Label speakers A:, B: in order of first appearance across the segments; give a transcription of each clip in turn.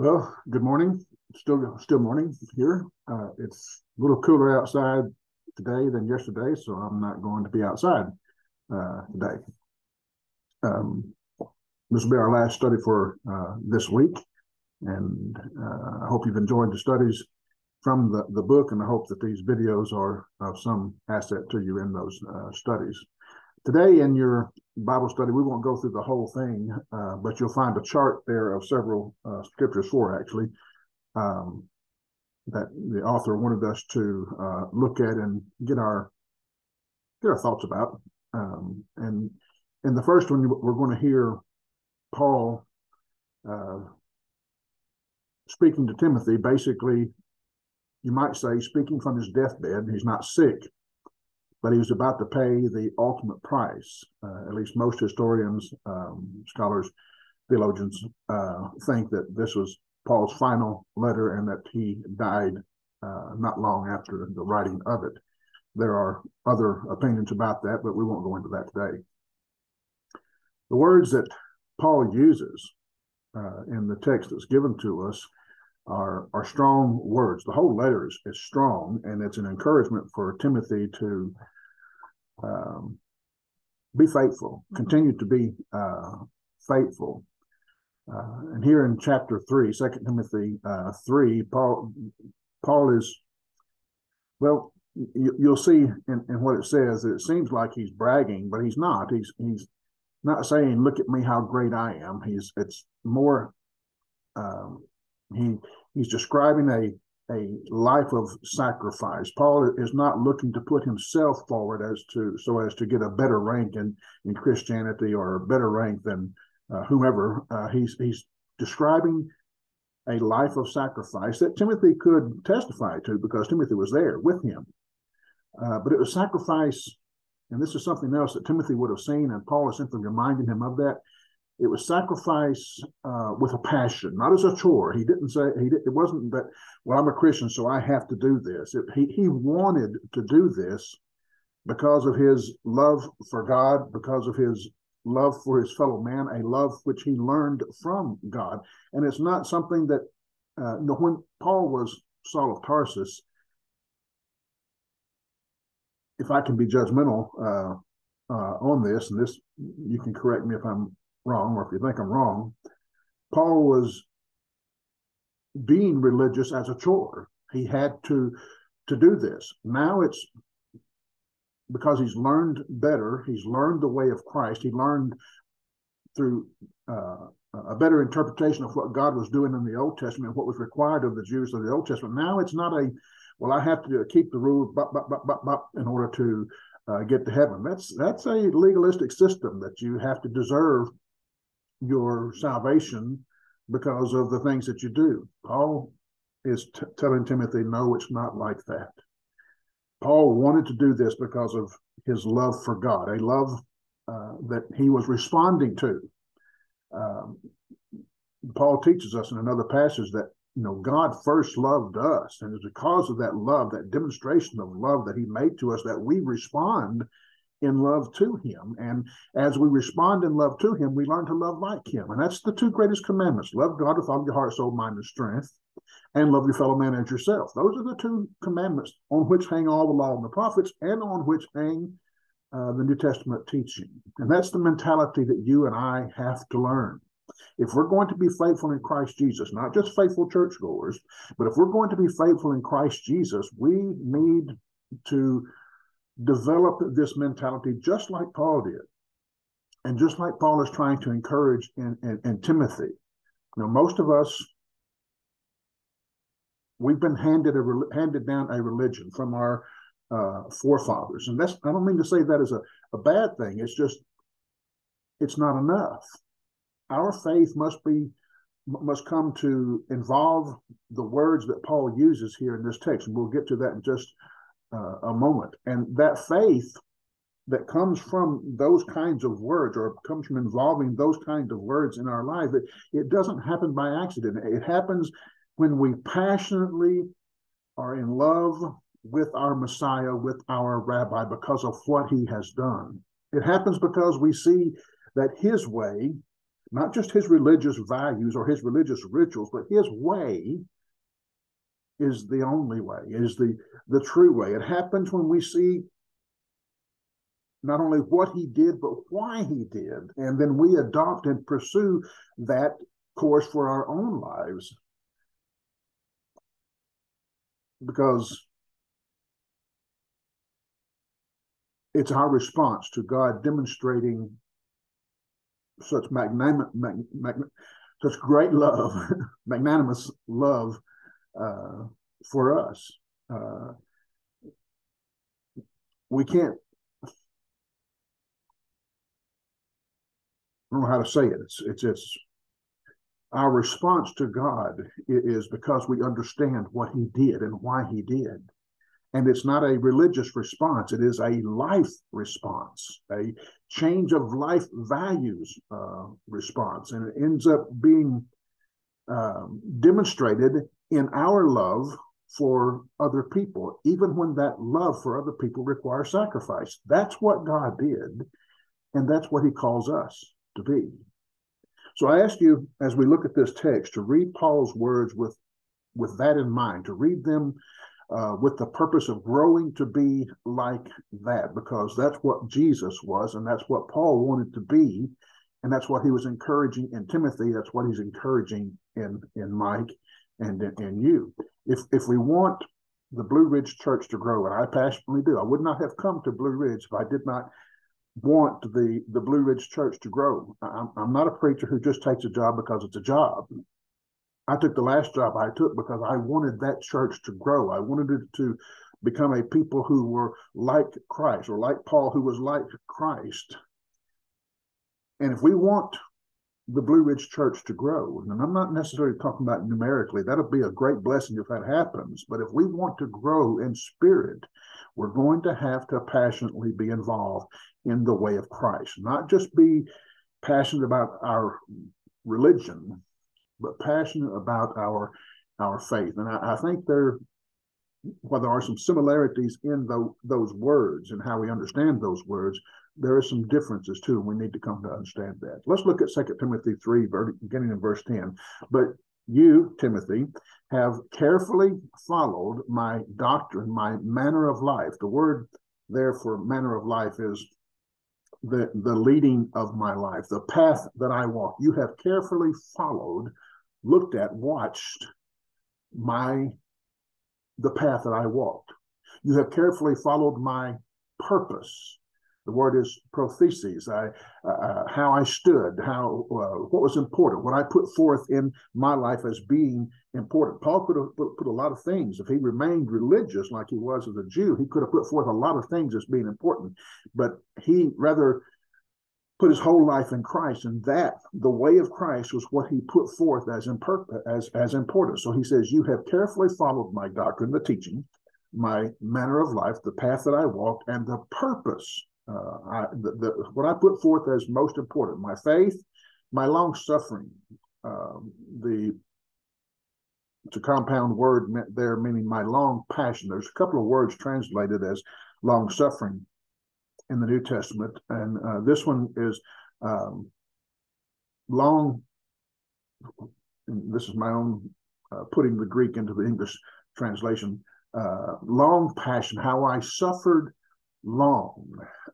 A: Well, good morning. Still, still morning here. Uh, it's a little cooler outside today than yesterday, so I'm not going to be outside uh, today. Um, this will be our last study for uh, this week, and uh, I hope you've enjoyed the studies from the, the book, and I hope that these videos are of some asset to you in those uh, studies. Today in your Bible study, we won't go through the whole thing, uh, but you'll find a chart there of several uh, scriptures for actually um, that the author wanted us to uh, look at and get our get our thoughts about. Um, and in the first one, we're going to hear Paul uh, speaking to Timothy. Basically, you might say speaking from his deathbed. He's not sick but he was about to pay the ultimate price. Uh, at least most historians, um, scholars, theologians uh, think that this was Paul's final letter and that he died uh, not long after the writing of it. There are other opinions about that, but we won't go into that today. The words that Paul uses uh, in the text that's given to us are are strong words. The whole letter is, is strong, and it's an encouragement for Timothy to um, be faithful, mm-hmm. continue to be uh, faithful. Uh, and here in chapter three, Second Timothy uh, three, Paul Paul is well. You, will see in, in what it says that it seems like he's bragging, but he's not. He's he's not saying, "Look at me, how great I am." He's it's more. Um, he he's describing a a life of sacrifice. Paul is not looking to put himself forward as to so as to get a better rank in, in Christianity or a better rank than uh, whomever. Uh, he's he's describing a life of sacrifice that Timothy could testify to because Timothy was there with him. Uh, but it was sacrifice, and this is something else that Timothy would have seen, and Paul is simply reminding him of that. It was sacrifice uh, with a passion, not as a chore. He didn't say he. Did, it wasn't that. Well, I'm a Christian, so I have to do this. It, he he wanted to do this because of his love for God, because of his love for his fellow man, a love which he learned from God. And it's not something that uh, when Paul was Saul of Tarsus. If I can be judgmental uh, uh, on this, and this you can correct me if I'm wrong, or if you think I'm wrong, Paul was being religious as a chore. He had to to do this. Now it's because he's learned better. He's learned the way of Christ. He learned through uh, a better interpretation of what God was doing in the Old Testament, what was required of the Jews of the Old Testament. Now it's not a well, I have to keep the rules bop, bop, bop, bop, bop, in order to uh, get to heaven. That's that's a legalistic system that you have to deserve your salvation because of the things that you do. Paul is t- telling Timothy, no, it's not like that. Paul wanted to do this because of his love for God, a love uh, that he was responding to. Um, Paul teaches us in another passage that you know God first loved us, and it's because of that love, that demonstration of love that He made to us, that we respond in love to him. And as we respond in love to him, we learn to love like him. And that's the two greatest commandments love God with all your heart, soul, mind, and strength, and love your fellow man as yourself. Those are the two commandments on which hang all the law and the prophets, and on which hang uh, the New Testament teaching. And that's the mentality that you and I have to learn. If we're going to be faithful in Christ Jesus, not just faithful churchgoers, but if we're going to be faithful in Christ Jesus, we need to develop this mentality just like Paul did. And just like Paul is trying to encourage in, in, in Timothy. Know, most of us, we've been handed a handed down a religion from our uh, forefathers, and that's I don't mean to say that is a, a bad thing. It's just it's not enough. Our faith must be must come to involve the words that Paul uses here in this text, and we'll get to that in just uh, a moment. And that faith that comes from those kinds of words or comes from involving those kinds of words in our life, it, it doesn't happen by accident. It happens when we passionately are in love with our Messiah, with our rabbi, because of what he has done. It happens because we see that his way not just his religious values or his religious rituals, but his way is the only way, is the, the true way. It happens when we see not only what he did, but why he did. And then we adopt and pursue that course for our own lives. Because it's our response to God demonstrating such magnanimous, mag, mag, such great love, magnanimous love uh, for us. Uh, we can't. I don't know how to say it. It's it's it's our response to God is because we understand what He did and why He did. And it's not a religious response, it is a life response, a change of life values uh, response. And it ends up being um, demonstrated in our love for other people, even when that love for other people requires sacrifice. That's what God did, and that's what He calls us to be. So I ask you, as we look at this text, to read Paul's words with, with that in mind, to read them uh, with the purpose of growing to be like that, because that's what Jesus was, and that's what Paul wanted to be, and that's what he was encouraging in Timothy. That's what he's encouraging in in Mike and in, you. If if we want the Blue Ridge Church to grow, and I passionately do, I would not have come to Blue Ridge if I did not want the the Blue Ridge Church to grow. I'm, I'm not a preacher who just takes a job because it's a job. I took the last job I took because I wanted that church to grow. I wanted it to become a people who were like Christ or like Paul, who was like Christ. And if we want the Blue Ridge Church to grow, and I'm not necessarily talking about numerically, that'll be a great blessing if that happens. But if we want to grow in spirit, we're going to have to passionately be involved in the way of Christ, not just be passionate about our religion, but passionate about our our faith. And I, I think there, while there are some similarities in the, those words and how we understand those words, there are some differences too, and we need to come to understand that. Let's look at 2 Timothy 3, beginning in verse 10. But you, Timothy, have carefully followed my doctrine, my manner of life. The word there for manner of life is the, the leading of my life, the path that I walk. You have carefully followed looked at, watched my the path that I walked. You have carefully followed my purpose. The word is prothesis. I, uh, uh, how I stood, how uh, what was important, what I put forth in my life as being important. Paul could have put, put a lot of things. If he remained religious like he was as a Jew, he could have put forth a lot of things as being important. But he rather put his whole life in Christ, and that the way of Christ was what he put forth as imper- as as important. So he says, "You have carefully followed my doctrine, the teaching, my manner of life, the path that I walked, and the purpose. Uh, I, the, the, what I put forth as most important: my faith, my long suffering. Um, the it's a compound word meant there, meaning my long passion. There's a couple of words translated as long suffering in the New Testament, and uh, this one is um, long. this is my own uh, putting the Greek into the English translation. Uh, long passion, how I suffered long.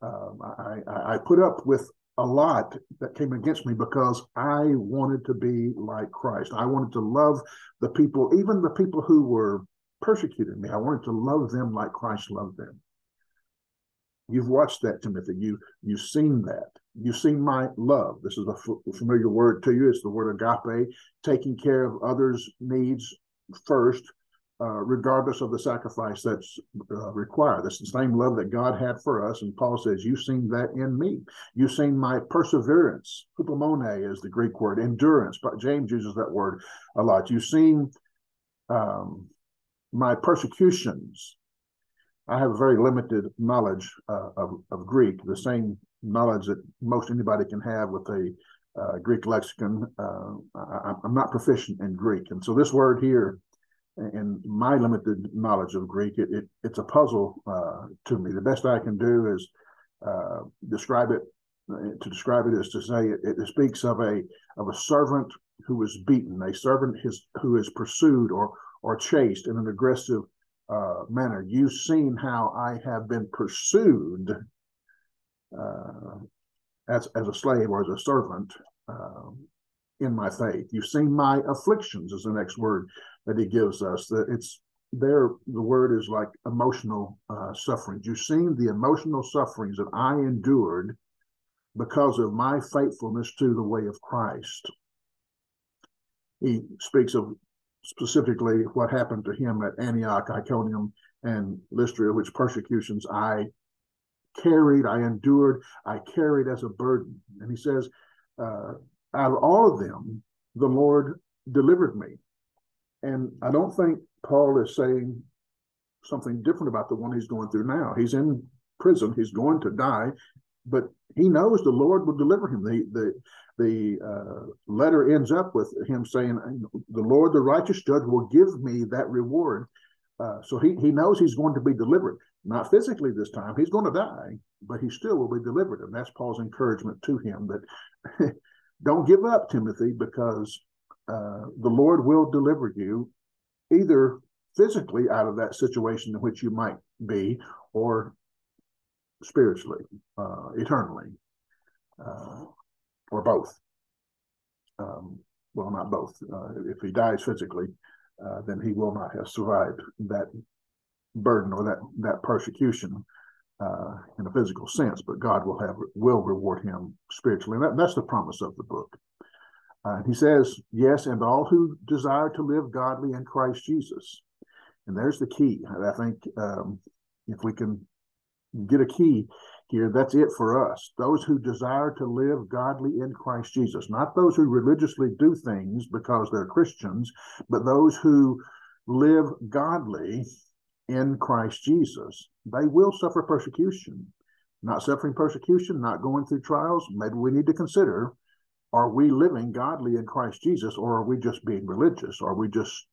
A: Um, I, I put up with a lot that came against me because I wanted to be like Christ. I wanted to love the people, even the people who were persecuting me. I wanted to love them like Christ loved them. You've watched that, Timothy. You you've seen that. You've seen my love. This is a familiar word to you. It's the word agape, taking care of others' needs first, uh, regardless of the sacrifice that's uh, required. That's the same love that God had for us. And Paul says, "You've seen that in me. You've seen my perseverance. Hupomone is the Greek word. Endurance. But James uses that word a lot. You've seen um, my persecutions." I have very limited knowledge uh, of, of Greek, the same knowledge that most anybody can have with a uh, Greek lexicon. Uh, I, am not proficient in Greek. And so this word here, in my limited knowledge of Greek, it, it it's a puzzle uh, to me. The best I can do is uh, describe it to describe it is to say it, it speaks of a of a servant who is beaten, a servant his, who is pursued or or chased in an aggressive uh, manner. You've seen how I have been pursued uh, as as a slave or as a servant uh, in my faith. You've seen my afflictions is the next word that he gives us. That it's there. The word is like emotional uh, sufferings. You've seen the emotional sufferings that I endured because of my faithfulness to the way of Christ. He speaks of specifically what happened to him at Antioch, Iconium, and Lystra, which persecutions I carried, I endured, I carried as a burden. And he says, uh, out of all of them, the Lord delivered me. And I don't think Paul is saying something different about the one he's going through now. He's in prison, he's going to die, but he knows the Lord will deliver him. The the the uh, letter ends up with him saying, "The Lord, the righteous judge, will give me that reward." Uh, so he he knows he's going to be delivered, not physically this time. He's going to die, but he still will be delivered, and that's Paul's encouragement to him that don't give up, Timothy, because uh, the Lord will deliver you, either physically out of that situation in which you might be, or spiritually, uh, eternally, uh, or both. Um, well, not both. Uh, if he dies physically, uh, then he will not have survived that burden or that that persecution in a physical sense. But God will have will reward him spiritually. And that, that's the promise of the book. Uh, he says, "Yes, and all who desire to live godly in Christ Jesus." And there's the key. I think um, if we can get a key here. That's it for us. Those who desire to live godly in Christ Jesus, not those who religiously do things because they're Christians, but those who live godly in Christ Jesus. They will suffer persecution. Not suffering persecution, not going through trials. Maybe we need to consider are we living godly in Christ Jesus or are we just being religious? Are we just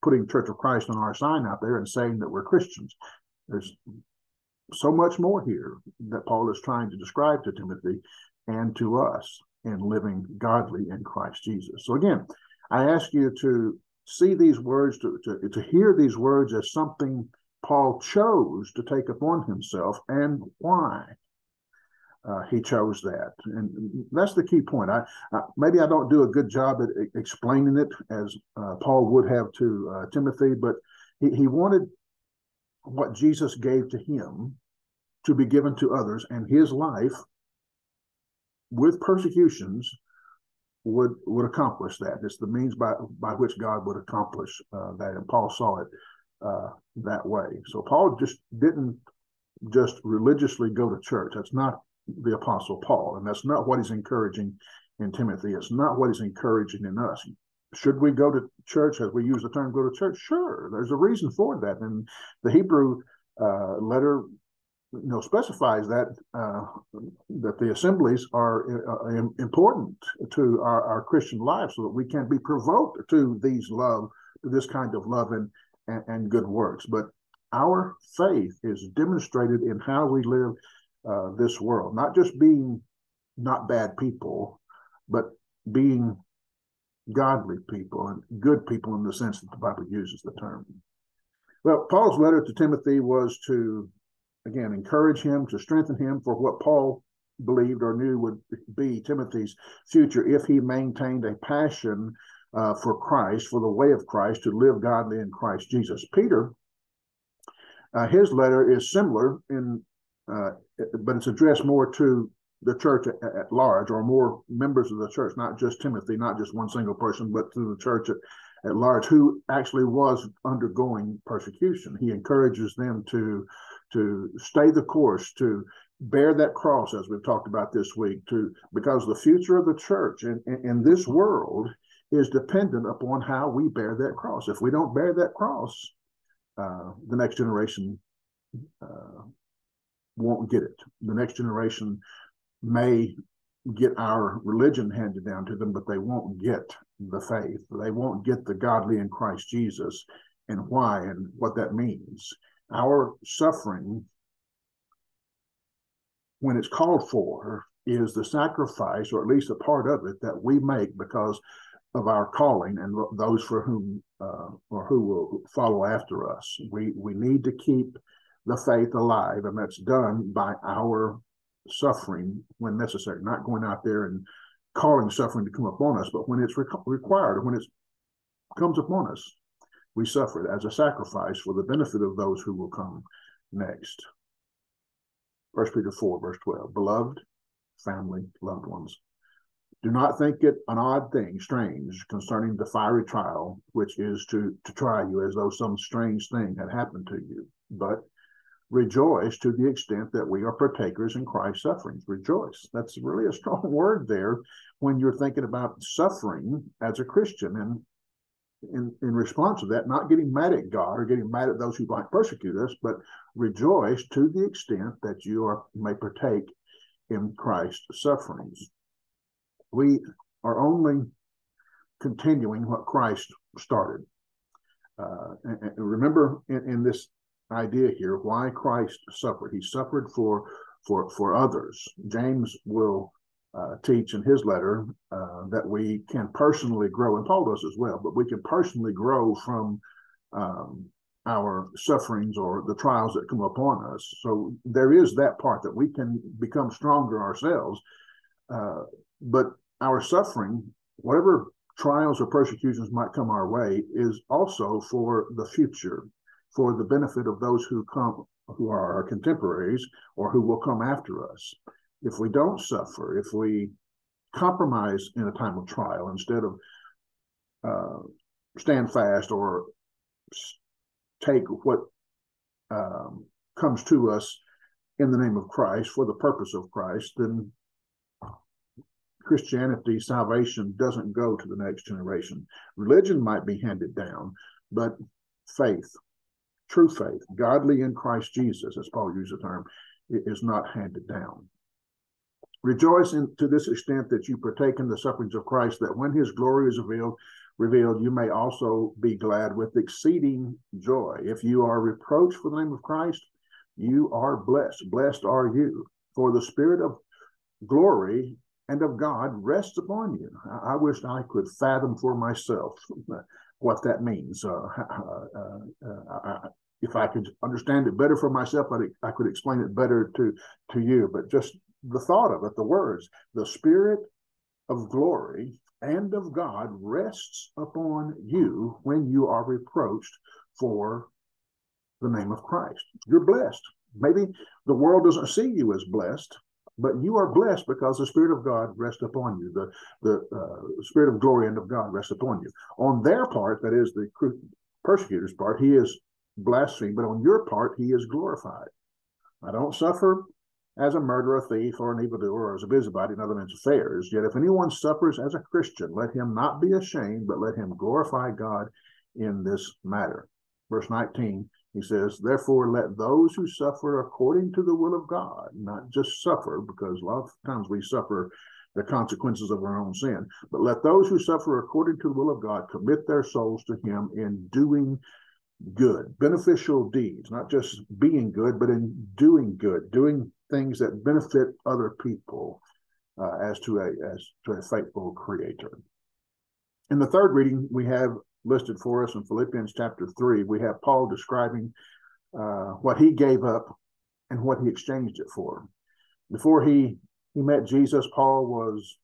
A: putting Church of Christ on our sign out there and saying that we're Christians? There's so much more here that Paul is trying to describe to Timothy and to us in living godly in Christ Jesus. So again, I ask you to see these words, to, to, to hear these words as something Paul chose to take upon himself and why. Uh, he chose that, and that's the key point. I, I, maybe I don't do a good job at explaining it as uh, Paul would have to uh, Timothy, but he, he wanted what Jesus gave to him to be given to others, and his life with persecutions would would accomplish that. It's the means by by which God would accomplish uh, that, and Paul saw it uh, that way. So Paul just didn't just religiously go to church. That's not the apostle Paul, and that's not what he's encouraging in Timothy. It's not what he's encouraging in us. Should we go to church? As we use the term go to church? Sure. There's a reason for that. And the hebrew uh, letter you know specifies that uh, that the assemblies are uh, important to our, our christian life so that we can be provoked to these love to this kind of love and, and, and good works. But our faith is demonstrated in how we live uh, this world not just being not bad people but being godly people and good people in the sense that the Bible uses the term. Well, Paul's letter to Timothy was to, again, encourage him, to strengthen him for what Paul believed or knew would be Timothy's future if he maintained a passion uh, for Christ, for the way of Christ, to live godly in Christ Jesus. Peter, uh, his letter is similar in, uh, but it's addressed more to the church at, at, large or more members of the church, not just Timothy, not just one single person, but to the church at, at large who actually was undergoing persecution. He encourages them to to stay the course, to bear that cross, as we've talked about this week, to because the future of the church in, in, in this world is dependent upon how we bear that cross. If we don't bear that cross, uh, the next generation uh, won't get it. The next generation may get our religion handed down to them, but they won't get the faith. They won't get the godly in Christ Jesus and why and what that means. Our suffering, when it's called for, is the sacrifice, or at least a part of it, that we make because of our calling and those for whom uh, or who will follow after us. We we need to keep the faith alive, and that's done by our suffering when necessary, not going out there and calling suffering to come upon us, but when it's re- required, when it comes upon us, we suffer it as a sacrifice for the benefit of those who will come next. First Peter 4, verse 12. Beloved, family, loved ones, do not think it an odd thing, strange, concerning the fiery trial, which is to, to try you as though some strange thing had happened to you. But rejoice to the extent that we are partakers in Christ's sufferings. Rejoice. That's really a strong word there when you're thinking about suffering as a Christian. And in, in response to that, not getting mad at God or getting mad at those who might persecute us, but rejoice to the extent that you are may partake in Christ's sufferings. We are only continuing what Christ started. Uh, and, and remember in, in, this idea here why Christ suffered. He suffered for for for others. James will uh, teach in his letter uh, that we can personally grow, and Paul does as well. But we can personally grow from um, our sufferings or the trials that come upon us. So there is that part that we can become stronger ourselves. Uh, but our suffering, whatever trials or persecutions might come our way, is also for the future for the benefit of those who come who are our contemporaries or who will come after us. If we don't suffer, if we compromise in a time of trial instead of uh, stand fast or take what um, comes to us in the name of Christ for the purpose of Christ, then Christianity, salvation doesn't go to the next generation. Religion might be handed down, but faith, true faith, godly in Christ Jesus, as Paul used the term, is not handed down. Rejoice in, to this extent that you partake in the sufferings of Christ, that when his glory is revealed, revealed, you may also be glad with exceeding joy. If you are reproached for the name of Christ, you are blessed. Blessed are you. For the spirit of glory and of God rests upon you. I, I wish I could fathom for myself what that means. Uh, uh, uh, if I could understand it better for myself, I, I could explain it better to to you. But just the thought of it, the words, the Spirit of glory and of God rests upon you when you are reproached for the name of Christ. You're blessed. Maybe the world doesn't see you as blessed, but you are blessed because the Spirit of God rests upon you. The the uh, Spirit of glory and of God rests upon you. On their part, that is the persecutor's part, he is blasphemed, but on your part, he is glorified. I don't suffer as a murderer, a thief, or an evildoer, or as a busybody in other men's affairs. Yet if anyone suffers as a Christian, let him not be ashamed, but let him glorify God in this matter. Verse 19 he says, Therefore, let those who suffer according to the will of God, not just suffer, because a lot of times we suffer the consequences of our own sin, but let those who suffer according to the will of God commit their souls to Him in doing good, beneficial deeds, not just being good, but in doing good, doing things that benefit other people uh, as to a as to a faithful Creator. In the third reading, we have listed for us in Philippians chapter 3, we have Paul describing uh, what he gave up and what he exchanged it for. Before he, he met Jesus, Paul was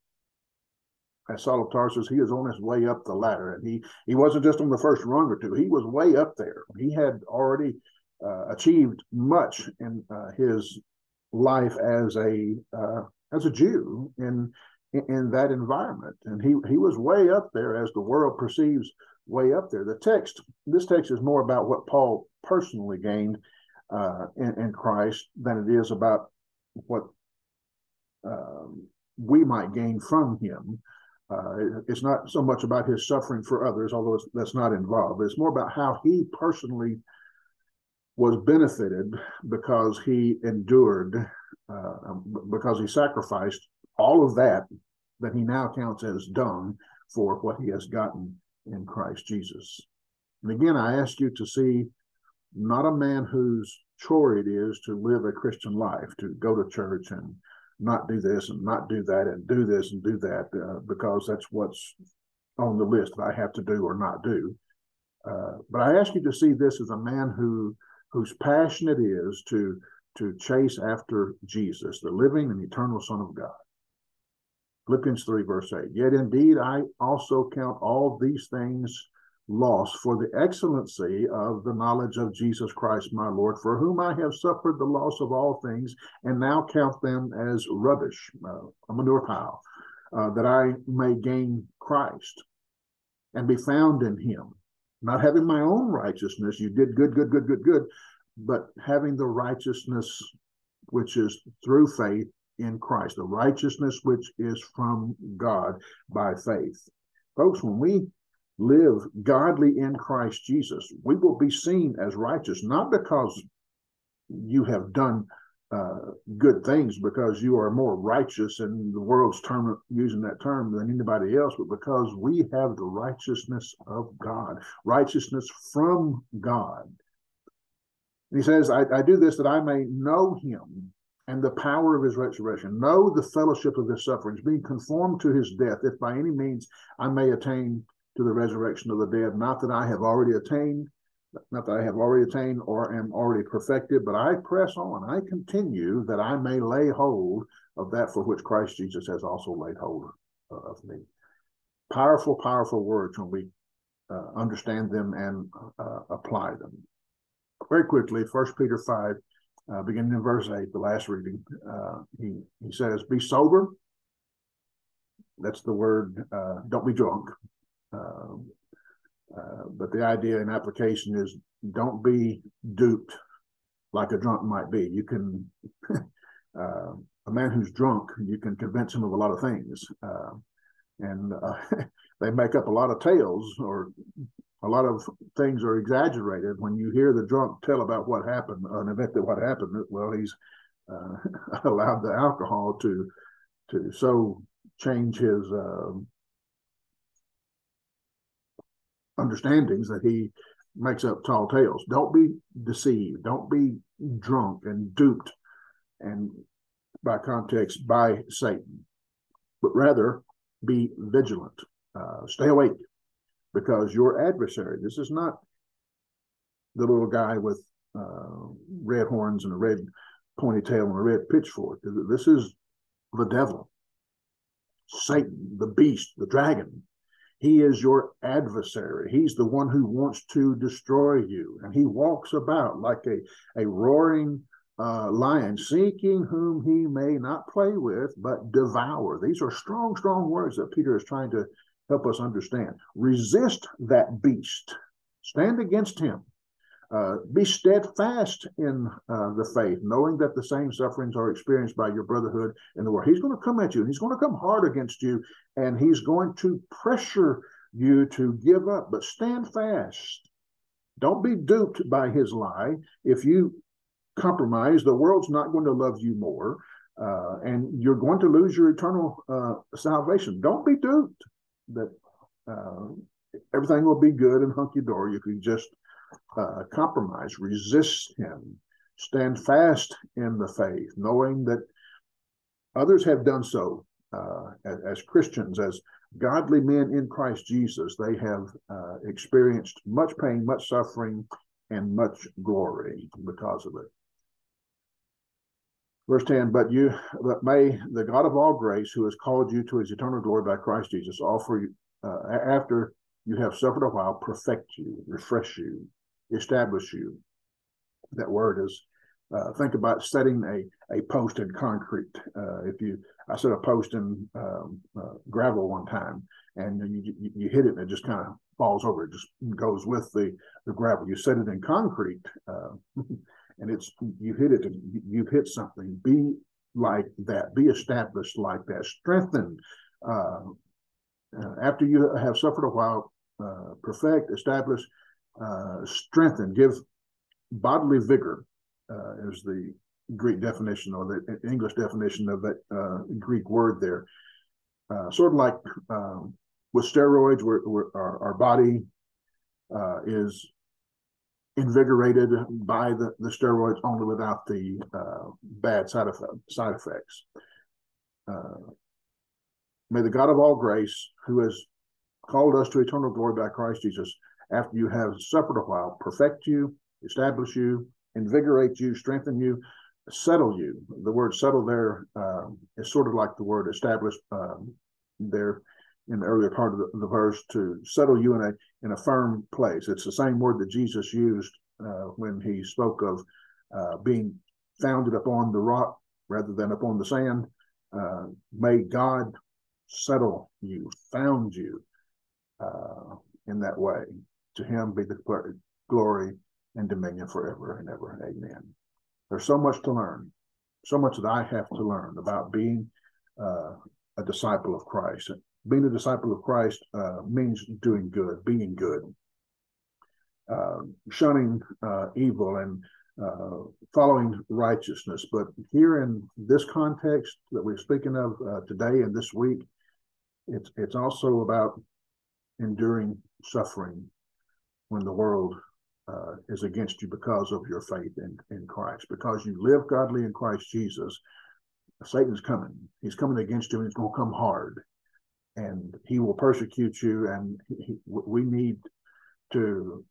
A: at Saul of Tarsus, he was on his way up the ladder, and he he wasn't just on the first rung or two; he was way up there. He had already uh, achieved much in uh, his life as a uh, as a Jew in, in in that environment, and he he was way up there as the world perceives way up there. The text, this text is more about what Paul personally gained uh, in, in, Christ than it is about what um, we might gain from him. Uh, it's not so much about his suffering for others, although that's not involved. It's more about how he personally was benefited because he endured, uh, because he sacrificed all of that that he now counts as dung for what he has gotten in Christ Jesus. And again, I ask you to see not a man whose chore it is to live a Christian life, to go to church and not do this and not do that and do this and do that uh, because that's what's on the list that I have to do or not do. Uh, but I ask you to see this as a man who whose passion it is to to chase after Jesus, the living and eternal Son of God. Philippians 3, verse 8. Yet indeed I also count all these things lost for the excellency of the knowledge of Jesus Christ my Lord, for whom I have suffered the loss of all things, and now count them as rubbish, uh, a manure pile, uh, that I may gain Christ and be found in him. Not having my own righteousness, you did good, good, good, good, good, but having the righteousness which is through faith in Christ, the righteousness which is from God by faith. Folks, when we live godly in Christ Jesus, we will be seen as righteous, not because you have done uh, good things because you are more righteous in the world's term using that term than anybody else, but because we have the righteousness of God, righteousness from God. He says, I, I do this that I may know him and the power of his resurrection, know the fellowship of his sufferings, being conformed to his death, if by any means I may attain to the resurrection of the dead. Not that I have already attained, not that I have already attained or am already perfected, but I press on. I continue that I may lay hold of that for which Christ Jesus has also laid hold of me. Powerful, powerful words when we uh, understand them and uh, apply them. Very quickly, First Peter 5, uh, beginning in verse 8, the last reading, uh, he, he says, Be sober. That's the word, uh, don't be drunk. Uh, uh, but the idea and application is don't be duped like a drunk might be. You can, uh, a man who's drunk, you can convince him of a lot of things. Uh, and they make up a lot of tales or a lot of things are exaggerated when you hear the drunk tell about what happened, an event that what happened. Well, he's uh, allowed the alcohol to to so change his um, understandings that he makes up tall tales. Don't be deceived. Don't be drunk and duped and by context by Satan, but rather be vigilant. Uh, stay awake because your adversary, this is not the little guy with uh, red horns and a red ponytail and a red pitchfork. This is the devil, Satan, the beast, the dragon, he is your adversary. He's the one who wants to destroy you. And he walks about like a, a roaring uh, lion, seeking whom he may not play with, but devour. These are strong, strong words that Peter is trying to help us understand. Resist that beast, stand against him. Uh, be steadfast in uh, the faith, knowing that the same sufferings are experienced by your brotherhood in the world. He's going to come at you and he's going to come hard against you and he's going to pressure you to give up, but stand fast. Don't be duped by his lie. If you compromise, the world's not going to love you more uh, and you're going to lose your eternal uh, salvation. Don't be duped that uh, everything will be good and hunky dory if you just uh, compromise, resist him, stand fast in the faith, knowing that others have done so uh, as, as, Christians, as godly men in Christ Jesus. They have uh, experienced much pain, much suffering, and much glory because of it. Verse 10, but you, but may the God of all grace, who has called you to his eternal glory by Christ Jesus, offer you, uh, after you have suffered a while, perfect you, refresh you, establish you. That word is uh, think about setting a, a post in concrete. Uh, if you, I set a post in um, uh, gravel one time, and you, you, you hit it, and it just kind of falls over. It just goes with the the gravel. You set it in concrete, uh, and it's you hit it, you've hit something. Be like that. Be established like that. Strengthened. Uh, uh, after you have suffered a while, perfect, establish, uh, strengthen, give bodily vigor uh, is the Greek definition or the English definition of that uh, Greek word there. Uh, sort of like um, with steroids, where, where our, our, body uh, is invigorated by the, the steroids only without the uh, bad side, side effects. uh, may the God of all grace, who has called us to eternal glory by Christ Jesus, after you have suffered a while, perfect you, establish you, invigorate you, strengthen you, settle you. The word settle there uh, is sort of like the word established um, there in the earlier part of the, the, verse to settle you in a in a firm place. It's the same word that Jesus used uh, when he spoke of uh, being founded upon the rock rather than upon the sand. Uh, may God settle you, found you uh, in that way. To him be the glory and dominion forever and ever. Amen. There's so much to learn, so much that I have to learn about being uh, a disciple of Christ. Being a disciple of Christ uh, means doing good, being good, uh, shunning uh, evil, and uh, following righteousness. But here in this context that we're speaking of uh, today and this week, it's it's also about enduring suffering when the world uh, is against you because of your faith in, in Christ. Because you live godly in Christ Jesus, Satan's coming. He's coming against you and he's going to come hard. And he will persecute you. And he, we need to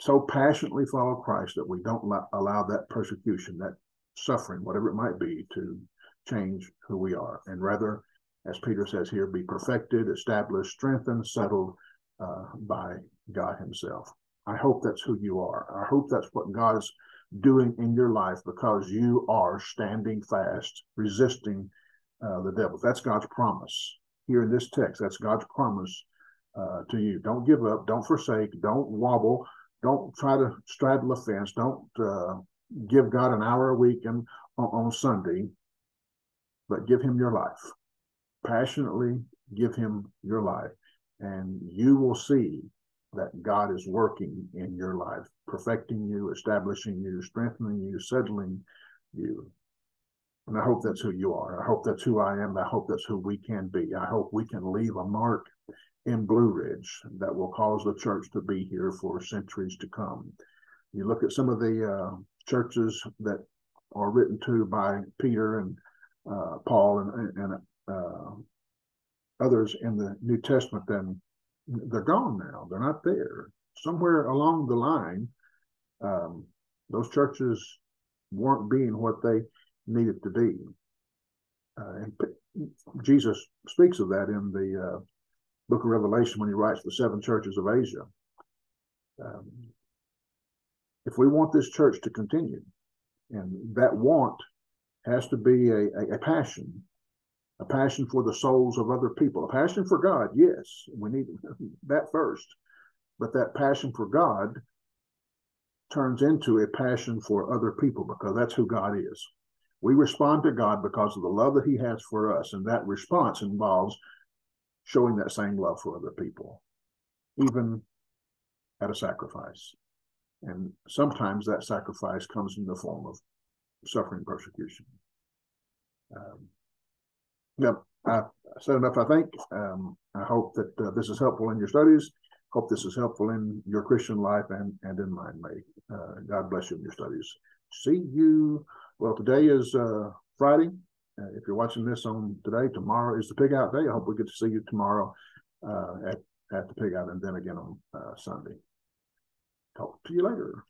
A: so passionately follow Christ that we don't allow that persecution, that suffering, whatever it might be, to change who we are. And rather, as Peter says here, be perfected, established, strengthened, settled uh, by God Himself. I hope that's who you are. I hope that's what God is doing in your life because you are standing fast, resisting uh, the devil. That's God's promise here in this text. That's God's promise uh, to you. Don't give up. Don't forsake. Don't wobble. Don't try to straddle a fence. Don't uh, give God an hour a week and, on, on Sunday, but give Him your life. Passionately give Him your life, and you will see that God is working in your life, perfecting you, establishing you, strengthening you, settling you. And I hope that's who you are. I hope that's who I am. I hope that's who we can be. I hope we can leave a mark in Blue Ridge that will cause the church to be here for centuries to come. You look at some of the uh, churches that are written to by Peter and uh, Paul and, and uh, others in the New Testament, then they're gone now. They're not there. Somewhere along the line, um, those churches weren't being what they needed to be. Uh, and Jesus speaks of that in the uh, book of Revelation when he writes the seven churches of Asia. Um, if we want this church to continue, and that want has to be a, a, a passion a passion for the souls of other people, a passion for God. Yes, we need that first, but that passion for God turns into a passion for other people because that's who God is. We respond to God because of the love that He has for us, and that response involves showing that same love for other people, even at a sacrifice. And sometimes that sacrifice comes in the form of suffering persecution. Um, Yep, I said enough. I think. Um, I hope that uh, this is helpful in your studies. Hope this is helpful in your Christian life and and in mine. May uh, God bless you in your studies. See you. Well, today is uh, Friday. Uh, if you're watching this on today, tomorrow is the Pig Out Day. I hope we get to see you tomorrow uh, at at the Pig Out, and then again on uh, Sunday. Talk to you later.